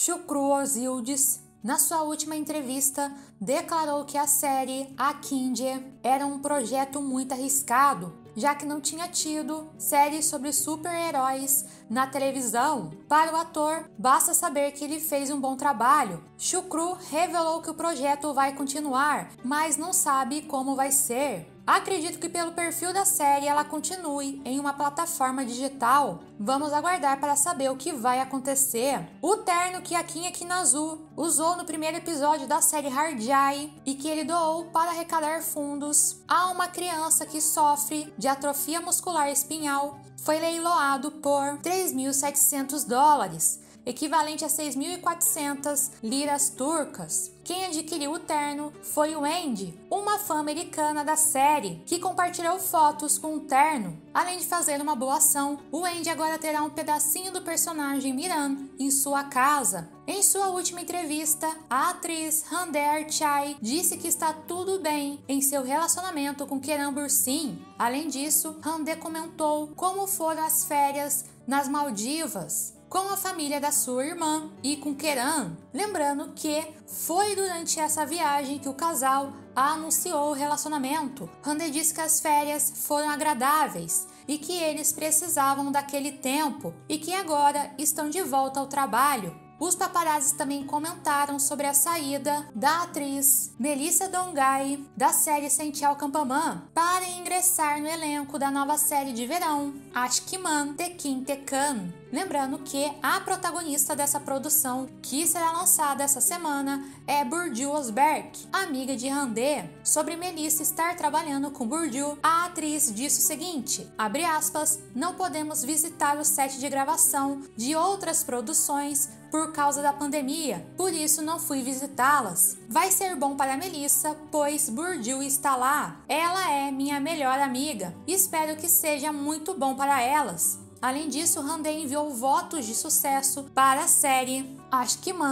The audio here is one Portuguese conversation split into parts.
Shukru Ozildes, na sua última entrevista, declarou que a série A Kindle era um projeto muito arriscado, já que não tinha tido séries sobre super-heróis na televisão. Para o ator, basta saber que ele fez um bom trabalho. Shukru revelou que o projeto vai continuar, mas não sabe como vai ser. Acredito que pelo perfil da série ela continue em uma plataforma digital. Vamos aguardar para saber o que vai acontecer. O terno que a Kim Kinazu usou no primeiro episódio da série Hard Eye e que ele doou para arrecadar fundos a uma criança que sofre de atrofia muscular espinhal foi leiloado por 3.700 dólares equivalente a 6.400 liras turcas. Quem adquiriu o terno foi o Andy, uma fã americana da série, que compartilhou fotos com o terno. Além de fazer uma boa ação, o Andy agora terá um pedacinho do personagem Miran em sua casa. Em sua última entrevista, a atriz Hander Chai disse que está tudo bem em seu relacionamento com Keran Bursin. Além disso, Hander comentou como foram as férias nas Maldivas com a família da sua irmã e com Keran. Lembrando que foi durante essa viagem que o casal anunciou o relacionamento. Rande disse que as férias foram agradáveis e que eles precisavam daquele tempo e que agora estão de volta ao trabalho. Os paparazzis também comentaram sobre a saída da atriz Melissa Dongai da série Sential Campamã para ingressar no elenco da nova série de verão, Ashkiman Tekin Tekan. Lembrando que a protagonista dessa produção, que será lançada essa semana, é Burju Osberg, amiga de Randê. Sobre Melissa estar trabalhando com Burju, a atriz disse o seguinte: abre aspas, não podemos visitar o set de gravação de outras produções por causa da pandemia, por isso não fui visitá-las. Vai ser bom para Melissa, pois Burju está lá. Ela é minha melhor amiga. Espero que seja muito bom para elas. Além disso, Randei enviou votos de sucesso para a série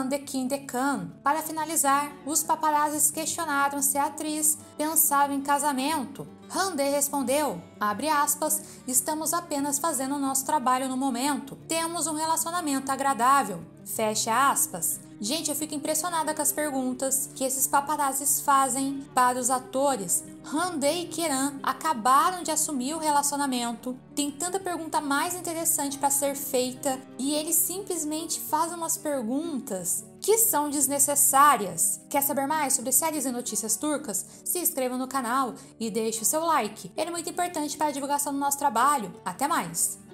The King The Khan. Para finalizar, os paparazzis questionaram se a atriz pensava em casamento. Randei respondeu, aspas, estamos apenas fazendo nosso trabalho no momento. Temos um relacionamento agradável. Fecha aspas. Gente, eu fico impressionada com as perguntas que esses paparazzis fazem para os atores. Hyundai e Kiran acabaram de assumir o relacionamento. Tem tanta pergunta mais interessante para ser feita e eles simplesmente fazem umas perguntas que são desnecessárias. Quer saber mais sobre séries e notícias turcas? Se inscreva no canal e deixe o seu like. Ele é muito importante para a divulgação do nosso trabalho. Até mais!